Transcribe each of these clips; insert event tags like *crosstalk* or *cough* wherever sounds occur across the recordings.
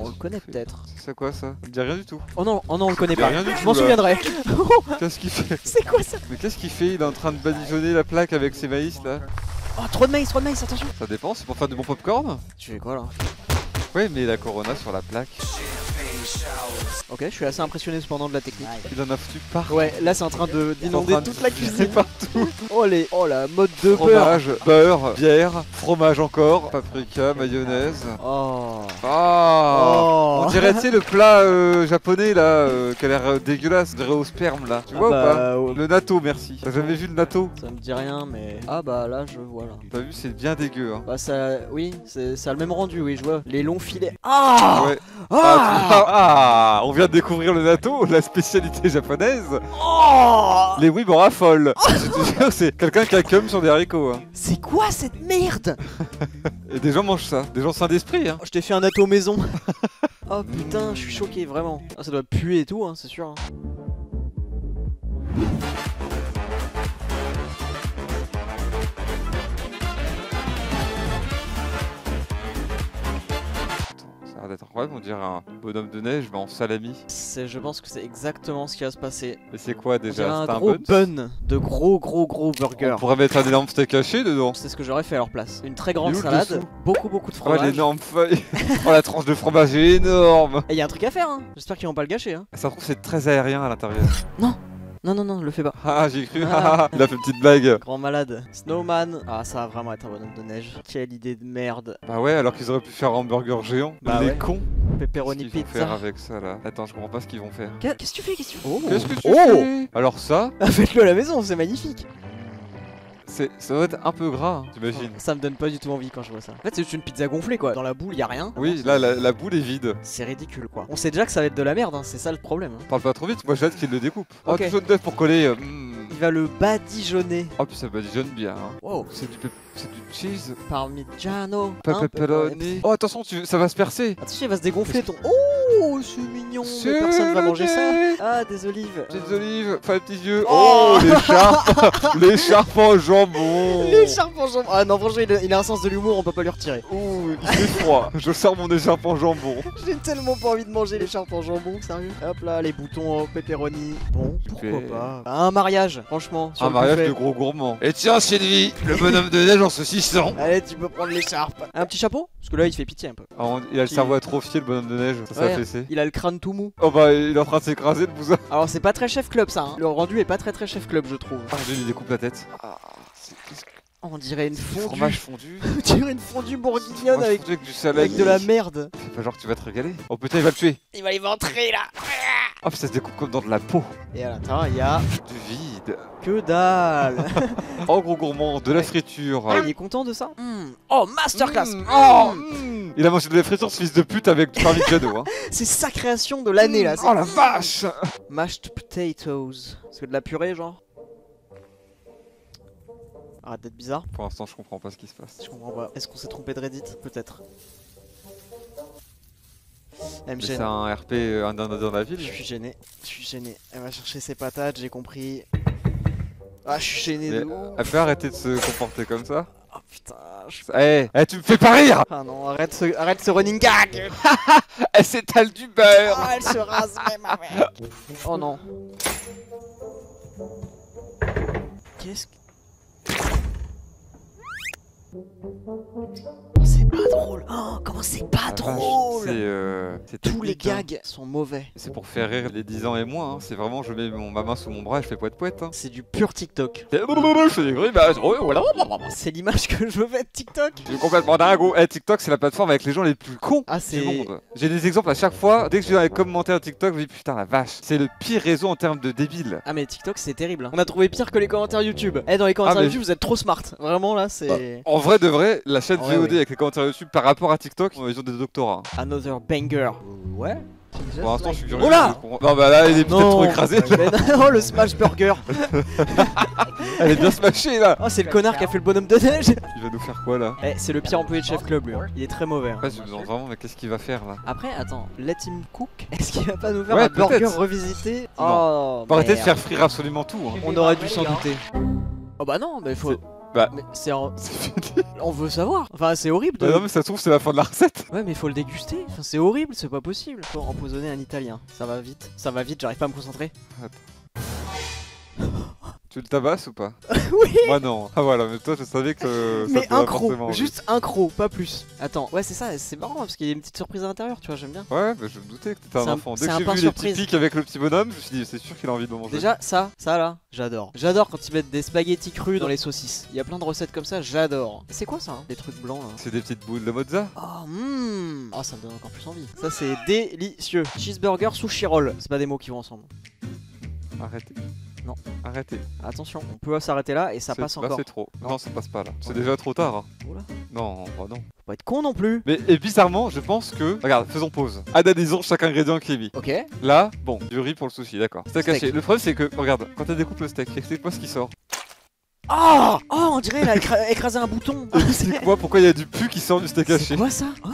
On le connaît peut-être. C'est quoi ça? Me dit rien du tout. Oh non, oh non, on le connaît Il pas. rien du Je m'en souviendrai. *laughs* Qu'est-ce qu'il fait? C'est quoi ça? Mais qu'est-ce qu'il fait? Il est en train de badigeonner la plaque avec ses maïs là Oh, trop de maïs, trop de maïs, attention. Ça dépend, c'est pour faire du bon popcorn? Tu fais quoi là? Ouais, mais la Corona sur la plaque. Ok, je suis assez impressionné cependant de la technique. Il en a foutu partout. Ouais, là c'est en train de d'inonder toute la cuisine. partout. *laughs* Oh les, oh la mode de beurre. Fromage, beurre, bière, fromage encore, paprika, mayonnaise. Oh. Ah Oh. On dirait, tu sais, le plat euh, japonais là, euh, qui a l'air euh, dégueulasse, on dirait au sperme là. Tu Ah vois bah, ou ouais. pas Le natto, merci. T'as jamais vu le natto? Ça me dit rien, mais ah bah là je vois là. T'as vu, c'est bien dégueu. Hein. Bah ça, oui, ça a le même rendu, oui, je vois. Les longs filets. Ah. Ouais. Ah. Ah, ah, on vient de découvrir le natto, la spécialité japonaise. Oh Les oui, bon, raffolent. C'est quelqu'un qui a cum sur des haricots. Hein. C'est quoi cette merde? *laughs* Et des gens mangent ça, des gens sains d'esprit. Hein. Je t'ai fait un atto maison. *laughs* oh putain, je suis choqué vraiment. Ah, ça doit puer et tout, hein, c'est sûr. hein. D'être incroyable, on dirait un bonhomme de neige, mais en salami. Je pense que c'est exactement ce qui va se passer. Mais c'est quoi déjà un C'est un gros bun de gros gros gros burgers. On pourrait mettre un énorme steak haché dedans. C'est ce que j'aurais fait à leur place. Une très grande Il salade, dessous beaucoup beaucoup de Oh, fromage. l'énorme feuille *laughs* Oh, la tranche de fromage est énorme Et y a un truc à faire, hein. J'espère qu'ils vont pas le gâcher, hein. Ça se trouve, c'est très aérien à l'intérieur. Non, non, non, le fais pas. Ah, j'ai cru, Ah. il a fait une petite blague. Grand malade. Snowman. Ah, ça va vraiment être un bonhomme de neige. Quelle idée de merde. Bah ouais, alors qu'ils auraient pu faire un hamburger géant. Bah Les ouais. cons. Qu'est-ce Pepperoni qu'ils vont faire avec ça là? Attends, je comprends pas ce qu'ils vont faire. Qu'est- Qu'est-ce que tu fais? Qu'est-ce que tu fais? Oh, Qu'est-ce que tu Oh fais? Alors ça, Ah, *laughs* Faites-le à la maison, c'est magnifique. C'est, ça doit être un peu gras, hein, t'imagines Ça me donne pas du tout envie quand je vois ça. En fait, c'est juste une pizza gonflée quoi. Dans la boule, y a rien. Oui, là, la, la boule est vide. C'est ridicule quoi. On sait déjà que ça va être de la merde, hein. c'est ça le problème. hein. Parle pas trop vite, moi j'ai hâte qu'il le découpe. Oh, Ok. du jaune d'œuf pour coller. euh, mm. Il va le badigeonner. Oh, puis ça badigeonne bien. Hein. Wow. C'est du, c'est du cheese. Parmigiano. Hein, pepperoni. Oh, attention, tu- ça va se percer. Attention, il va se dégonfler ton. Oh, c'est mignon. Mais personne va manger ça. Ah, des olives. Petites olives, enfin les petits yeux. Oh. Oh, l'écharpe L'écharpe *laughs* en jambon L'écharpe en jambon. Ah non, franchement, il a, il a un sens de l'humour, on peut pas lui retirer. Ouh, il fait froid. *laughs* Je sors mon écharpe en jambon. J'ai tellement pas envie de manger l'écharpe en jambon, sérieux. Hop là, les boutons au pepperoni. Bon, pourquoi pas. Un mariage, franchement. sur Un le mariage buffet. de gros gourmands. Et tiens, Sylvie, le bonhomme de neige en saucisson. *laughs* Allez, tu peux prendre l'écharpe. Un petit chapeau Parce que là, il fait pitié un peu. Ah, on- il a le cerveau atrophié, le bonhomme de neige. Ça Ouais. Il a le crâne tout mou. Oh bah, il est en train de s'écraser le bousin. *laughs* Alors, c'est pas très chef club ça. hein. Le rendu est pas très très chef club, je trouve. Ah, Dieu, il découpe la tête. Ah, c'est qu'est-ce que- On dirait une du fondue. fromage fondu. *laughs* On dirait une fondue bourguignonne Fromage avec, fondu avec du salami. avec de la merde. C'est pas genre que tu vas te régaler. Oh putain, il va le tuer. Il va y ventrer là. Oh, puis ça se découpe comme dans de la peau. Et à l'intérieur, il y a Du vide. que dalle. *laughs* Oh, gros gourmand, de la friture. Ah, il est content de ça? Mm. Oh, masterclass. Mmh, Oh, mmh. Il a mangé de la friture, ce fils de pute, avec du parmigiano. Hein. *laughs* c'est sa création de l'année là. Oh la vache Mashed potatoes. C'est de la purée, genre? Arrête d'être bizarre. Pour l'instant, je comprends pas ce qui se passe. Je comprends pas. Est-ce qu'on s'est trompé de Reddit? Peut-être. Elle c'est un RP euh, un dans, dans la ville. Je suis gêné. Je suis gêné. Elle va chercher ses patates, j'ai compris. Ah, je suis gêné de ouf. Elle peut arrêter de se comporter comme ça Oh putain. je- Eh, eh, tu me fais pas rire Ah non, arrête ce, arrête ce running gag *laughs* Elle s'étale du beurre Ah, elle se rase même avec Oh non. Qu'est-ce que... C'est pas drôle. Oh, comment c'est pas drôle C'est euh, c'est Tous les hein. gags sont mauvais. C'est pour faire rire les 10 ans et moins. hein. C'est vraiment, je mets mon, ma main sous mon bras et je fais poète poète. Hein. C'est du pur TikTok. Grimaces. Oh. C'est l'image que je veux être TikTok. Je suis complètement dingo. Eh, TikTok, c'est la plateforme avec les gens les plus cons Ah, du c'est... monde. J'ai des exemples à chaque fois. Dès que je vais dans les commentaires TikTok, je me dis putain la vache. C'est le pire réseau en termes de débile. Ah mais TikTok c'est terrible. hein. On a trouvé pire que les commentaires YouTube. Eh dans les commentaires Ah, mais- YouTube vous êtes trop smart. Vraiment là c'est En vrai de vrai, la chaîne Ouais, VOD ouais. avec les commentaires YouTube par rapport à TikTok, ils ont des doctorats. another banger. Ouais. Pour l'instant, je suis curieux. Oh là. Non, bah là, il est peut-être trop écrasé. Mais non, *laughs* le smash burger. *laughs* Elle est bien smashée là. Oh c'est le connard qui a fait le bonhomme de neige. Il va nous faire quoi là? Eh c'est le pire employé de chef club lui. hein. Il est très mauvais. hein. Ouais, je me demande vraiment, mais qu'est-ce qu'il va faire là? Après attends, let him cook. *laughs* Est-ce qu'il va pas nous faire un burger peut-être. revisité? Oh Faut arrêter de faire frire absolument tout. Hein. On aurait dû s'en douter. Oh bah non, mais faut. Bah, Mais c'est en- on veut savoir. Enfin, c'est horrible. De... Bah non, mais ça se trouve, c'est la fin de la recette. Ouais, mais faut le déguster. Enfin, c'est horrible, c'est pas possible. Faut empoisonner un Italien. Ça va vite. Ça va vite. J'arrive pas à me concentrer. Tu le tabasses ou pas *laughs* oui. Moi non. Ah voilà, mais toi, je savais que ça Mais un croc, juste un croc, pas plus. Attends, ouais, c'est ça, c'est marrant parce qu'il y a une petite surprise à l'intérieur, tu vois, j'aime bien. Ouais, bah, je me doutais que t'étais un enfant. c'est Dès un que j'ai vu les petits avec le petit bonhomme, je me suis dit, c'est sûr qu'il a envie de manger. Déjà, ça, ça là, j'adore. J'adore quand ils mettent des spaghettis crus dans les saucisses. Il y a plein de recettes comme ça, j'adore. C'est quoi ça hein Des trucs blancs là C'est des petites boules de mozza Oh, mmm Oh, ça me donne encore plus envie. Ça, c'est délicieux. Cheeseburger, sushi roll. C'est pas des mots qui vont ensemble. Arrêtez. Non. Arrêtez. Attention, on peut s'arrêter là et ça C'est- passe là, encore. c'est trop. Non. Non, ça passe pas là. C'est Ouais. déjà trop tard. hein. Oula. Non, bah non. Faut pas être con non plus. Mais et bizarrement, je pense que. Regarde, faisons pause. Analysons chaque ingrédient qui est mis. Ok. Là, bon, du riz pour le sushi, d'accord. Steak. haché. Le problème, c'est que, regarde, quand tu découpes le steak, explique-moi ce qui sort. Oh Oh, on dirait il a écra- *laughs* écrasé un bouton. Explique-moi pourquoi il y a du pu qui sort du steak C'est haché. quoi ça? Oh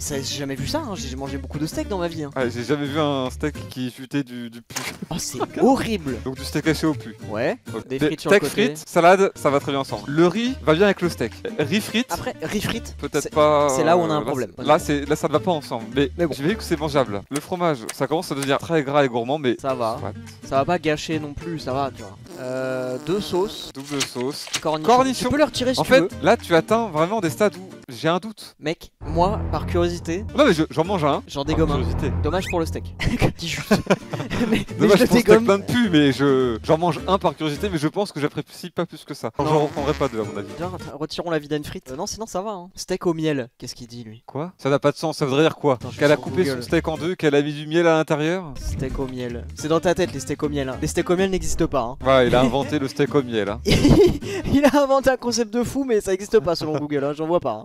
J'ai jamais vu ça, hein. j'ai mangé beaucoup de steak dans ma vie. hein. Ouais, j'ai jamais vu un steak qui futait du, du pu. Oh, c'est *laughs* horrible. Donc du steak haché au pu. Ouais. Donc, Des frites sur le steak côté. frites, salade, ça va très bien ensemble. Le riz va bien avec le steak. Riz frites, Après, riz frites. peut-être c'est- pas. c'est là où on a un là, problème. c'est- Là, c'est là, ça ne va pas ensemble. Mais, Mais bon. j'ai vu que c'est mangeable. Le fromage, ça commence à devenir très gras et gourmand, mais Ça va. Soit. Ça va pas gâcher non plus, ça va, tu vois. Euh, deux sauces. double sauce. Cornichons. Cornichons. Tu peux le retirer si En tu fait, veux. là, tu atteins vraiment des stades où j'ai un doute. Mec, moi, par curiosité, Non, mais je- j'en mange un. j'en Par dégomme un. curiosité. Dommage pour le steak. *laughs* Juste. *laughs* mais mais Dommage je pour le steak plein de pu, mais je j'en mange un par curiosité, mais je pense que j'apprécie pas plus que ça. J'en reprendrai pas deux à mon avis. Bien, retirons la vidaine frite. Euh, non, sinon ça va. Hein. Steak au miel. Qu'est-ce qu'il dit lui? Quoi? Ça n'a pas de sens, ça voudrait dire quoi? Qu'elle a coupé Google. son steak en deux, qu'elle a mis du miel à l'intérieur? Steak au miel. C'est dans ta tête les steaks au miel. Hein. Les steaks au miel n'existent pas. Hein. Ouais, il a *laughs* inventé le steak au miel. Hein. Il a inventé un concept de fou, mais ça n'existe pas selon Google. Hein. J'en vois pas.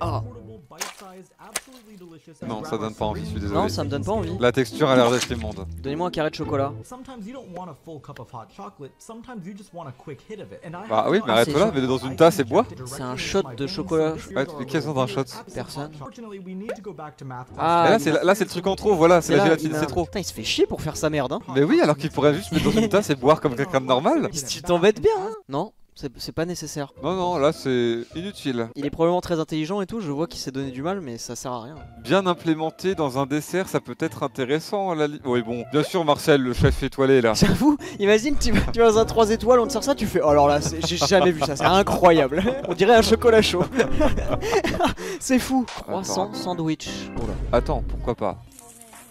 Ah. and Non, ça donne pas envie, je suis désolé. Non, ça me donne pas envie. La texture a l'air d'être immonde. Donnez-moi un carré de chocolat. Bah oui, mais arrête là, I mets-le dans une tasse et bois. C'est un shot de chocolat. Ouais, qu'est-ce dans un shot Personne. Ah, Et là, c'est là, c'est le truc en trop, voilà, c'est la gélatine, c'est trop. Putain, il se fait chier pour faire sa merde. Hein. Mais oui, alors qu'il pourrait juste mettre dans une tasse et boire comme quelqu'un de normal. Tu t'embêtes bien. Hein. Non, c'est pas nécessaire. Non, non, là c'est inutile. Il est probablement très intelligent et tout. Je vois qu'il s'est donné du mal, mais ça sert à rien. Bien implémenté dans un dessert, ça peut être intéressant la. Oui, bon, bien sûr, Marcel, le chef étoilé là. *laughs* J'avoue, imagine, tu vas, tu vas dans un 3 étoiles, on te sert ça, tu fais. Oh, alors là, j'ai jamais vu ça, c'est incroyable. On dirait un chocolat chaud. *laughs* c'est fou. Croissant sandwich. Attends, pourquoi pas?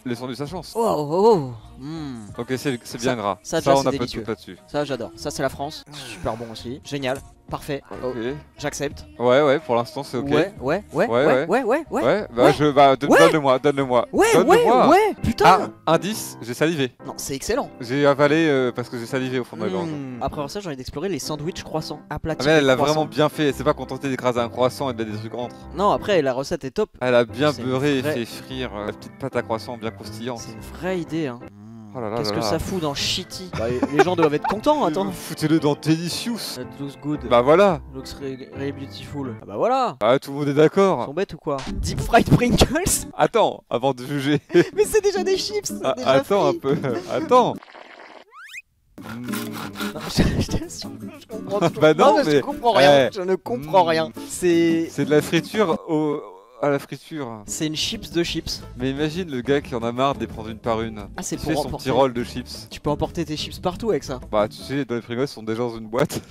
Laissons-lui sa chance. Oh, oh, oh. Hmm. Ok, c'est c'est bien Ça- gras. ça, déjà, on c'est a pas de délicieux. doute là-dessus. Ça, j'adore. Ça, c'est la France. Super bon aussi. Génial. Parfait. Oh, Ok. J'accepte. Ouais, ouais, pour l'instant c'est ok. Ouais, ouais, ouais, ouais, Ouais, ouais, ouais. ouais, ouais. Ouais, bah ouais. je. Bah, donne-le-moi, donne-le-moi. Ouais, ouais, ouais, putain Ah, indice, j'ai salivé. Non, c'est excellent J'ai avalé euh, parce que j'ai salivé au fond de ma gorge. Hmm. Après avoir ça, j'ai envie d'explorer les sandwichs croissants. Ah, Aplatis mais elle l'a vraiment bien fait, s'est pas contentée d'écraser un croissant et de mettre des trucs entre. Non, après, la recette est top. Elle a bien C'est beurré et fait frire euh, la petite pâte à croissant bien croustillante. C'est une vraie idée, hein. Oh Qu'est-ce que là. ça fout dans Shitty Bah, Les gens doivent être contents, *laughs* attends. Foutez-le dans Delicious. That looks good. Bah voilà. Looks really, really beautiful. Ah bah voilà Ah, tout le monde est Ils d'accord. sont bêtes ou quoi? Deep fried Pringles? *laughs* Attends, avant de juger. *laughs* Mais c'est déjà des chips Ah, déjà attends un peu. Attends. Non, je, je t'assure, je comprends Bah non, je mais- comprends rien. Eh. Je ne comprends Mm. rien. C'est... C'est de la friture au... à la friture. C'est une chips de chips. Mais imagine le gars qui en a marre de les prendre une par une. Ah, c'est pour fait son emporter. petit rôle de chips. Tu peux emporter tes chips partout avec ça. *laughs* Bah tu sais, les frigos, ils sont déjà dans une boîte.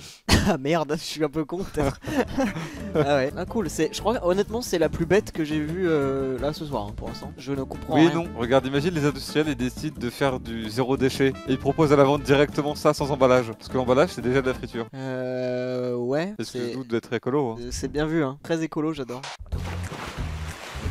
Ah merde, je suis un peu con peut-être. *laughs* ah ouais, ah cool. C'est, je crois honnêtement c'est la plus bête que j'ai vue euh, là ce soir hein, pour l'instant. Je ne comprends oui et rien. non. Regarde, imagine les industriels, ils décident de faire du zéro déchet. Et ils proposent à la vente directement ça sans emballage. Parce que l'emballage, c'est déjà de la friture. Euh, ouais. Est-ce que je doute d'être écolo hein. c'est bien vu, hein. Très écolo, j'adore.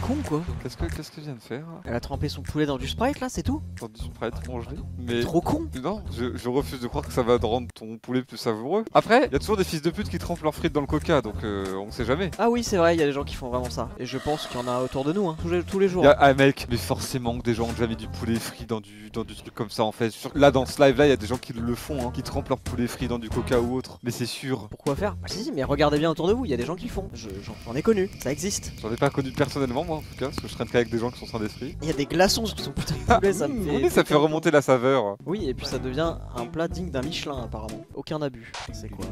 C'est con quoi. Qu'est-ce que qu'est-ce que je viens de faire Elle a trempé son poulet dans du sprite là, c'est tout. Quand tu prêt à manger Mais Trop con. non, je, je refuse de croire que ça va te rendre ton poulet plus savoureux. Après, il y a toujours des fils de pute qui trempent leurs frites dans le coca, donc euh, on sait jamais. Ah oui, c'est vrai, il y a des gens qui font vraiment ça. Et je pense qu'il y en a autour de nous, hein, tous, les, tous les jours. Y a- ah mec, mais forcément que des gens ont déjà mis du poulet frit dans du, dans du truc comme ça en fait. Sur- Là dans ce live là, il y a des gens qui le font, hein, qui trempent leur poulet frit dans du coca ou autre. Mais c'est sûr. Pourquoi faire? Bah si, si, mais regardez bien autour de vous, il y a des gens qui le font. Je- J'en j'en ai connu, ça existe. J'en ai pas connu personnellement moi. En tout cas, parce que je traîne qu'avec des gens qui sont sans d'esprit. Il y a des glaçons sur son putain de poulet, ça *laughs* me fait. oui, ça fait remonter la saveur. Oui, et puis ça devient un plat digne d'un Michelin apparemment. Aucun abus. C'est quoi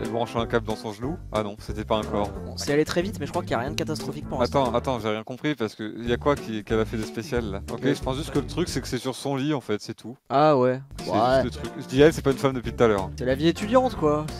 Elle branche un câble dans son genou Ah non, c'était pas un corps. Bon, c'est allé très vite, mais je crois qu'il n'y a rien de catastrophique pour. Attends, attends, j'ai rien compris parce que y a quoi qu'elle a fait de spécial là Ok, je pense juste que le truc c'est que c'est sur son lit en fait, c'est tout. Ah ouais. Ouais. juste le truc. Je dis elle, c'est pas une femme depuis tout à l'heure. C'est la vie étudiante quoi. *laughs*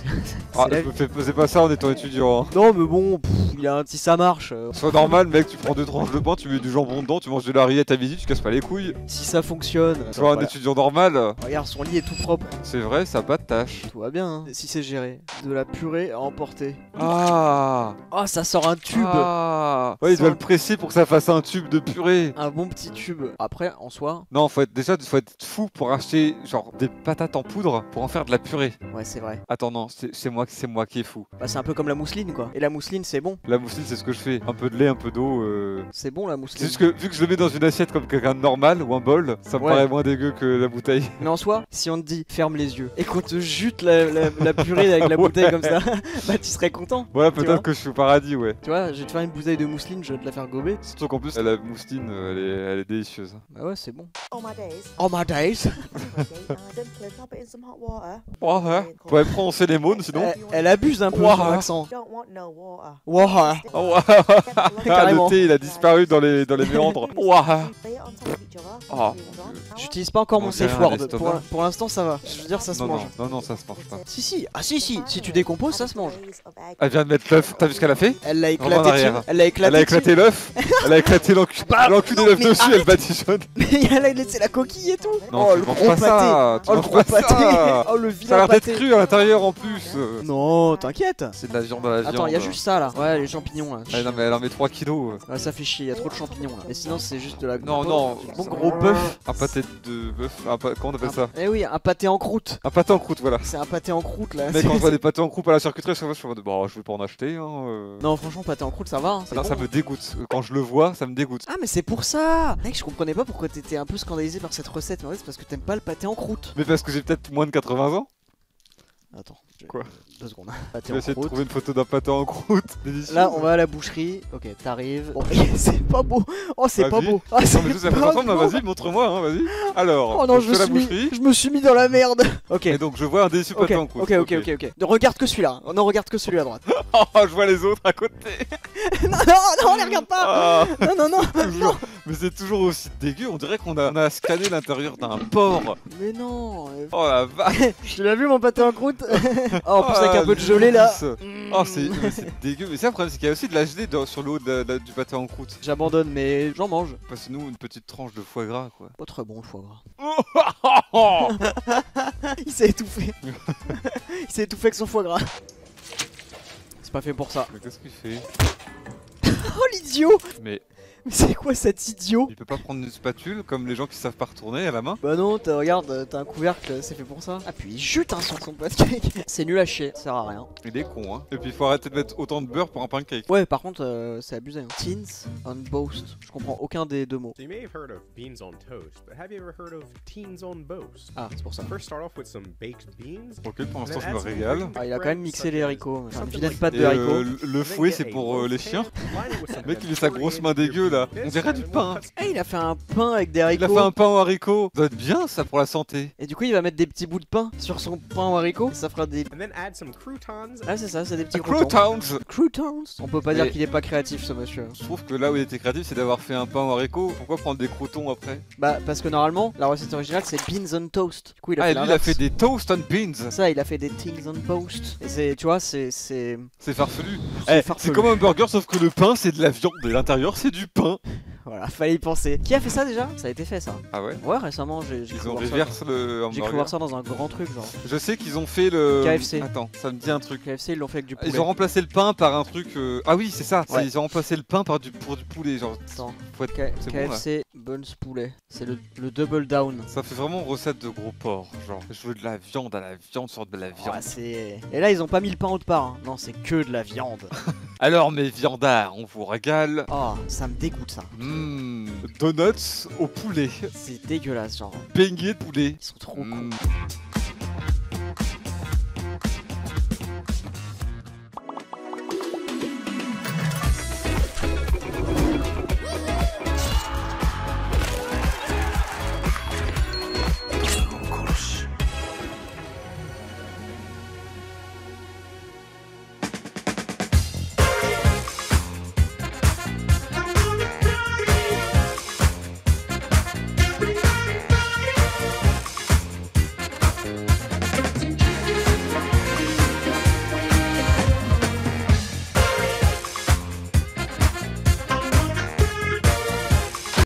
Ah, je me fais pas ça en étant étudiant. hein. Non mais bon, pff, il a un- si ça marche, euh, Sois normal, mec, tu prends deux *laughs* tranches de pain, tu mets du jambon dedans, tu manges de la rillette à midi, tu casses pas les couilles. si ça fonctionne. Sois un voilà. étudiant normal. Regarde, son lit est tout propre. C'est vrai, ça a pas de tâche. Tout va bien, hein. si c'est géré. De la purée à emporter. Ah Oh, ça sort un tube Ah Ouais, il doit le presser pour que ça fasse un tube de purée. Un bon petit tube. Après, en soi, Non, faut être déjà, faut être fou pour acheter genre des patates en poudre pour en faire de la purée. ouais, c'est vrai. Attends, non, c'est moi, c'est moi qui est fou. Bah, c'est un peu comme la mousseline quoi. Et la mousseline, c'est bon. La mousseline, c'est ce que je fais. Un peu de lait, un peu d'eau. euh, C'est bon la C'est mousseline. juste que vu que je le mets dans une assiette comme quelqu'un de normal ou un bol, ça me Ouais. paraît moins dégueu que la bouteille. Mais en soi, si on te dit ferme les yeux et qu'on te jute la, la- la *laughs* purée avec la Ouais. bouteille comme ça, *laughs* bah tu serais content. Voilà, peut-être que je suis au paradis, ouais. Tu vois, je vais te faire une bouteille de mousseline, je vais te la faire gober. Surtout qu'en plus, la mousseline, euh, elle est, elle est délicieuse. Bah ouais, c'est bon. Oh my days. Oh my days water. *laughs* Oh, hein. Pouvez prononcer les mots, sinon. Elle, elle abuse un peu Ouah. son accent. Water. Oh, wow. Ah, Carrément. le thé, il a disparu dans les, dans les *laughs* méandres. Ouah. Oh. J'utilise pas encore On mon safe word. Pour, pour l'instant, ça va. Je veux dire, ça se Non, mange. non, non, ça se mange pas. Si, si. Ah, si, si. Si tu décomposes, ça se mange. Elle vient de mettre l'œuf. T'as vu ce qu'elle a fait Elle l'a éclaté. Elle l'a éclaté. Elle a éclaté l'œuf. Elle a éclaté Bah, *laughs* l'enculé l'œuf dessus, elle badigeonne. *laughs* Mais elle a laissé la coquille et tout. Non, oh, tu le gros pâté. ça. Tu Oh, le gros pâté. ça. Oh, le Ça a vilain l'air d'être cru à l'intérieur en plus. Non, t'inquiète. C'est de la viande à la viande. Attends, il y a juste ça là. Ouais, les champignons là. Ah, non, mais elle en met 3 kilos. Ça fait chier, il y a trop de champignons là. Mais sinon, c'est juste de la. Non, non. Bon gros bœuf. Un pâté de bœuf. Comment on appelle ça? Eh oui, un pâté en croûte. Un pâté en croûte, voilà. C'est un pâté en croûte là. Mec, C'est- quand *laughs* je vois des pâtés en croûte à la charcuterie, je suis en mode, bon, je vais pas en acheter. Hein, euh. Non, franchement, pâté en croûte, ça va. hein, c'est Non, bon, ça hein. me dégoûte. Quand je le vois, ça me dégoûte. Ah, mais c'est pour ça Mec, je comprenais pas pourquoi t'étais un peu scandalisé par cette recette. Mais en fait, c'est parce que t'aimes pas le pâté en croûte. Mais parce que j'ai peut-être moins de 80 ans. Attends. je- Quoi Deux secondes. Je Pâté vais en essayer de trouver une photo d'un pâté en croûte. *laughs* Délicieux. Là, on va à la boucherie. Ok, t'arrives. Bon, *laughs* c'est pas beau. Oh, c'est pas beau. Ah, c'est Non, mais tout ça pas fait ensemble, là, vas-y, montre-moi, hein, vas-y. Alors, Oh non, je je me, suis la mis, boucherie. je me suis mis dans la merde. Ok. Et donc, je vois un déçu Ok, pâté en croûte. ok, ok, ok, ok. Ne regarde que celui-là. hein. Non, regarde que celui à droite. *laughs* Oh, je vois les autres à côté. non, non, non, les regarde pas. Ah, Non, non, non. Mais c'est toujours aussi dégueu. On dirait qu'on a, on a scanné l'intérieur d'un porc. Mais non. euh, Oh la vache. Tu l'as vu mon pâté en croûte? *laughs* Oh, en plus avec un peu de gelée là. Oh, c'est c'est dégueu. Mais c'est le problème, c'est qu'il y a aussi de la gelée dans- sur le haut de de du pâté en croûte. J'abandonne, mais j'en mange. Passez-nous une petite tranche de foie gras, quoi. Pas très bon le foie gras. Oh *laughs* Il s'est étouffé. *laughs* Il s'est étouffé avec son foie gras. C'est pas fait pour ça. Mais qu'est-ce qu'il fait? Oh l'idiot Mais *laughs* Mais c'est quoi cet idiot il peut pas prendre une spatule comme les gens qui savent pas retourner à la main Bah non, t'as- regarde, t'as un couvercle, c'est fait pour ça. Ah puis il jute hein, sur son pancake. *laughs* C'est nul à chier, ça sert à rien. Il est con, hein. Et puis il faut arrêter de mettre autant de beurre pour un pancake. Ouais, par contre, euh, c'est abusé. Hein. Teens on boast. Je comprends aucun des deux mots. So you may have heard of beans on toast, but have you ever heard of teens on boast? Ah, c'est pour ça. First, start off with some baked beans. Ok, pour l'instant, je me régale. Ah, il a quand même mixé les as haricots. Enfin, une like pâte de euh, haricots. le- fouet, c'est pour euh, les chiens. Le mec, il met sa grosse main dégueu là. On dirait du pain. Ah, il a fait un pain avec des Il haricots. a fait un pain aux haricots. Ça doit être bien ça pour la santé. Et du coup, il va mettre des petits bouts de pain sur son pain aux haricots. Ça fera des. And then add some croutons. Ah, c'est ça, c'est des petits croutons. On peut pas dire qu'il est pas créatif, ce monsieur. Je trouve que là où il était créatif, c'est d'avoir fait un pain aux haricots. Pourquoi prendre des croutons après? Bah, parce que normalement, la recette originale, c'est beans on toast. Du coup, il a Ah, fait lui, il a fait des toast on beans. Ça, il a fait des things on toast. Et c'est, tu vois, c'est. C'est C'est farfelu. C'est Eh, farfelu. c'est comme un burger, sauf que le pain, c'est de la viande. Et l'intérieur, c'est du pain. Voilà, fallait y penser. Qui a fait ça déjà? Ça a été fait ça. Ah ouais? Ouais, récemment, j'ai Ils cru ont voir ça. reverse le J'ai cru voir ça dans un grand truc, genre. Je sais qu'ils ont fait le. KFC. Attends, ça me dit un truc. KFC, ils l'ont fait avec du poulet. Ils ont remplacé le pain par un truc. euh, Ah oui, c'est ça. c'est- Ouais. Ils ont remplacé le pain par du pour du poulet. Genre, Attends. faut être- K- c'est bon, là. KFC Buns Poulet. C'est le, le double down. Ça fait vraiment recette de gros porc. Genre, je veux de la viande à la viande sur de la viande. Ah, c'est... Et là, ils ont pas mis le pain autre part. hein. Non, c'est que de la viande. *laughs* Alors, mes viandards, on vous régale. Oh, ça me dégoûte ça. Mmh, donuts au poulet. C'est dégueulasse, genre. Beignets de poulet. Ils sont trop Mmh. cons.